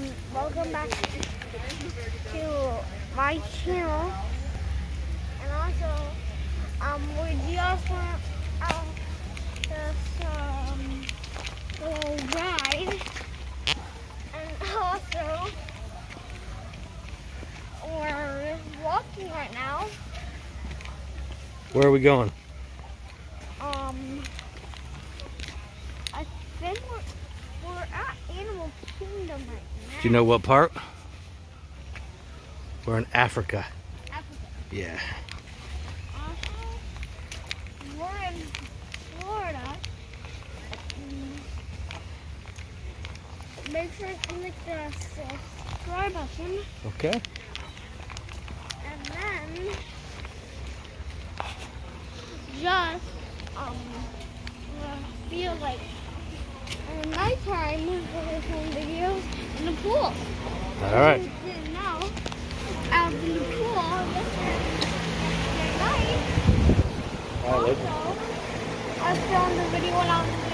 Um, welcome back to my channel. And also, um, we just went out this, um, little ride. And also, we're walking right now. Where are we going? Um, I think we're, we're at Animal Kingdom right now. Do you know what part? We're in Africa. Africa. Yeah. Also, we're in Florida. Mm. Make sure to click the subscribe button. Okay. And then just um feel like at nighttime we're film videos in the pool. All right. If you didn't know, out in the pool yesterday night. Also, I filmed the video when I was